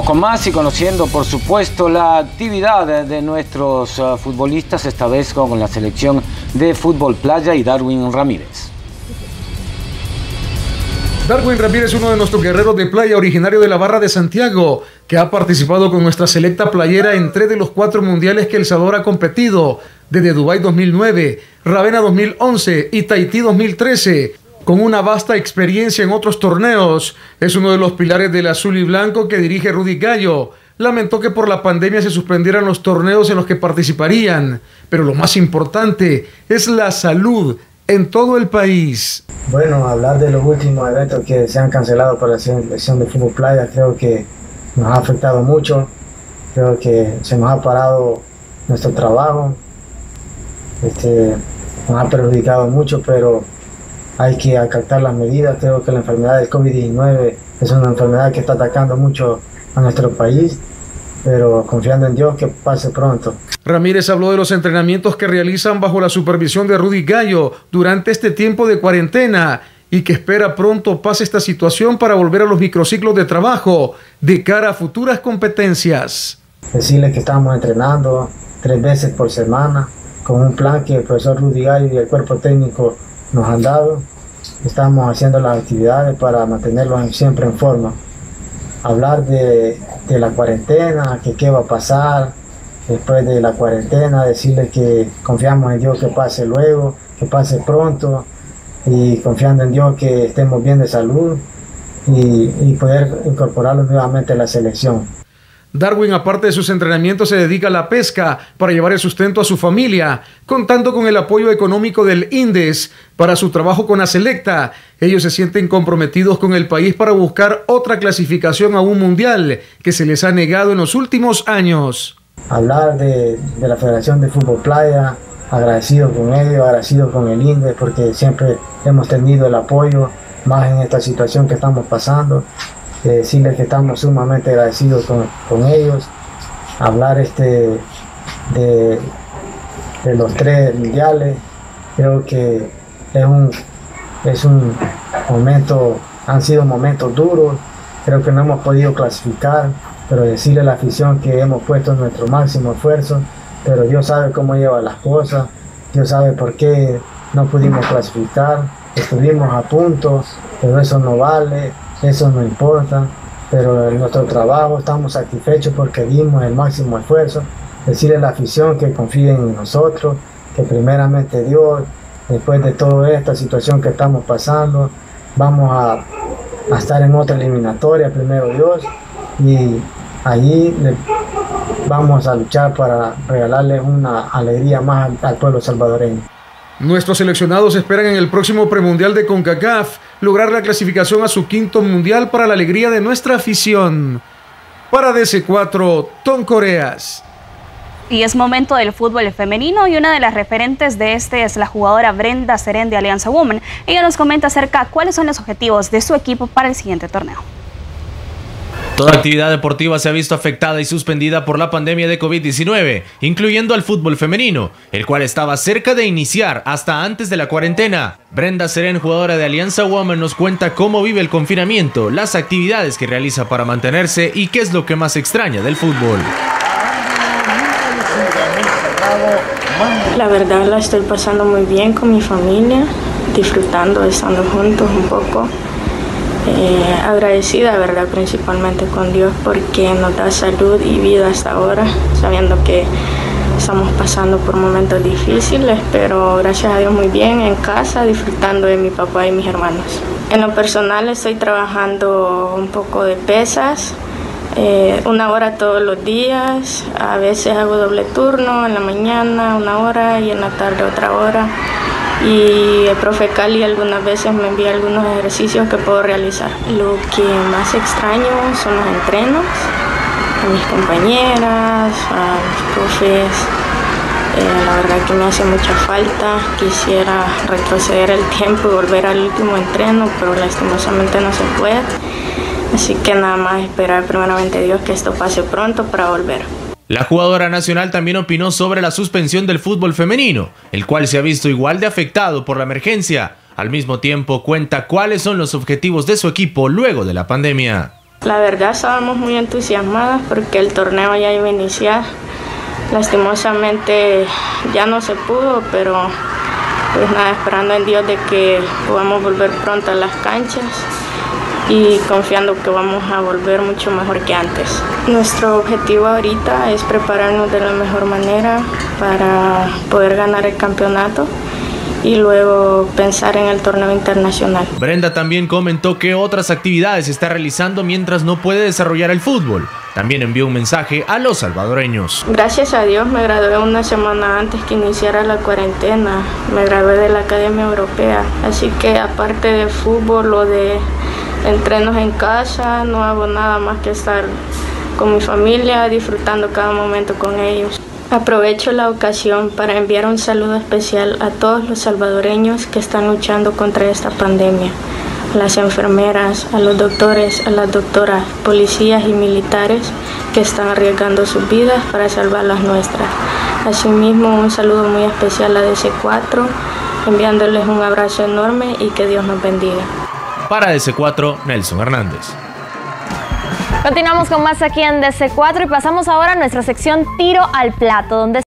Con más y conociendo, por supuesto, la actividad de nuestros uh, futbolistas, esta vez con la selección de fútbol playa y Darwin Ramírez. Darwin Ramírez uno de nuestros guerreros de playa originario de la Barra de Santiago, que ha participado con nuestra selecta playera en tres de los cuatro mundiales que El Salvador ha competido, desde Dubái 2009, Ravenna 2011 y Tahití 2013. Con una vasta experiencia en otros torneos, es uno de los pilares del azul y blanco que dirige Rudy Gallo. Lamentó que por la pandemia se suspendieran los torneos en los que participarían, pero lo más importante es la salud en todo el país. Bueno, hablar de los últimos eventos que se han cancelado por la selección de fútbol playa creo que nos ha afectado mucho, creo que se nos ha parado nuestro trabajo, este, nos ha perjudicado mucho, pero hay que acatar las medidas, creo que la enfermedad del COVID-19 es una enfermedad que está atacando mucho a nuestro país pero confiando en Dios que pase pronto. Ramírez habló de los entrenamientos que realizan bajo la supervisión de Rudy Gallo durante este tiempo de cuarentena y que espera pronto pase esta situación para volver a los microciclos de trabajo de cara a futuras competencias. Decirles que estamos entrenando tres veces por semana con un plan que el profesor Rudy Gallo y el cuerpo técnico nos han dado. Estamos haciendo las actividades para mantenerlos siempre en forma. Hablar de, la cuarentena, que qué va a pasar. Después de la cuarentena, decirle que confiamos en Dios que pase luego, que pase pronto. Y confiando en Dios que estemos bien de salud y, y poder incorporarlos nuevamente a la selección. Darwin, aparte de sus entrenamientos, se dedica a la pesca para llevar el sustento a su familia, contando con el apoyo económico del INDES para su trabajo con la. Ellos se sienten comprometidos con el país para buscar otra clasificación a un mundial que se les ha negado en los últimos años. Hablar de, de la Federación de Fútbol Playa, agradecido con ellos, agradecido con el INDES porque siempre hemos tenido el apoyo, más en esta situación que estamos pasando decirles que estamos sumamente agradecidos con, ellos, hablar este de, los tres mundiales, creo que es un, es un momento, han sido momentos duros, creo que no hemos podido clasificar, pero decirle a la afición que hemos puesto nuestro máximo esfuerzo, pero Dios sabe cómo lleva las cosas, Dios sabe por qué no pudimos clasificar, estuvimos a punto, pero eso no vale, eso no importa, pero en nuestro trabajo estamos satisfechos porque dimos el máximo esfuerzo. Decirle a la afición que confíen en nosotros, que primeramente Dios, después de toda esta situación que estamos pasando, vamos a, estar en otra eliminatoria, primero Dios, y allí vamos a luchar para regalarle una alegría más al pueblo salvadoreño. Nuestros seleccionados esperan en el próximo premundial de CONCACAF lograr la clasificación a su quinto mundial para la alegría de nuestra afición. Para DC4, Tom Coreas. Y es momento del fútbol femenino y una de las referentes de este es la jugadora Brenda Seren de Alianza Women. Ella nos comenta acerca cuáles son los objetivos de su equipo para el siguiente torneo. Toda actividad deportiva se ha visto afectada y suspendida por la pandemia de COVID-19, incluyendo al fútbol femenino, el cual estaba cerca de iniciar hasta antes de la cuarentena. Brenda Seren, jugadora de Alianza Woman, nos cuenta cómo vive el confinamiento, las actividades que realiza para mantenerse y qué es lo que más extraña del fútbol. La verdad la estoy pasando muy bien con mi familia, disfrutando, estando juntos un poco. Eh, agradecida, ¿verdad? Principalmente con Dios porque nos da salud y vida hasta ahora, sabiendo que estamos pasando por momentos difíciles, pero gracias a Dios muy bien en casa, disfrutando de mi papá y mis hermanos. En lo personal estoy trabajando un poco de pesas, eh, una hora todos los días, a veces hago doble turno, en la mañana una hora y en la tarde otra hora y el profe Cali algunas veces me envía algunos ejercicios que puedo realizar. Lo que más extraño son los entrenos, a mis compañeras, a los profes. Eh, la verdad que me hace mucha falta. Quisiera retroceder el tiempo y volver al último entreno, pero lastimosamente no se puede. Así que nada más esperar primeramente Dios que esto pase pronto para volver. La jugadora nacional también opinó sobre la suspensión del fútbol femenino, el cual se ha visto igual de afectado por la emergencia. Al mismo tiempo cuenta cuáles son los objetivos de su equipo luego de la pandemia. La verdad estábamos muy entusiasmadas porque el torneo ya iba a iniciar. Lastimosamente ya no se pudo, pero pues nada, esperando en Dios de que podamos volver pronto a las canchas y confiando que vamos a volver mucho mejor que antes. Nuestro objetivo ahorita es prepararnos de la mejor manera para poder ganar el campeonato y luego pensar en el torneo internacional. Brenda también comentó que otras actividades está realizando mientras no puede desarrollar el fútbol. También envió un mensaje a los salvadoreños. Gracias a Dios me gradué una semana antes que iniciara la cuarentena. Me gradué de la Academia Europea. Así que aparte de fútbol o de entrenos en casa, no hago nada más que estar con mi familia, disfrutando cada momento con ellos. Aprovecho la ocasión para enviar un saludo especial a todos los salvadoreños que están luchando contra esta pandemia, a las enfermeras, a los doctores, a las doctoras, policías y militares que están arriesgando sus vidas para salvar las nuestras. Asimismo, un saludo muy especial a DC4, enviándoles un abrazo enorme y que Dios nos bendiga. Para DC4, Nelson Hernández. Continuamos con más aquí en DC4 y pasamos ahora a nuestra sección Tiro al Plato, donde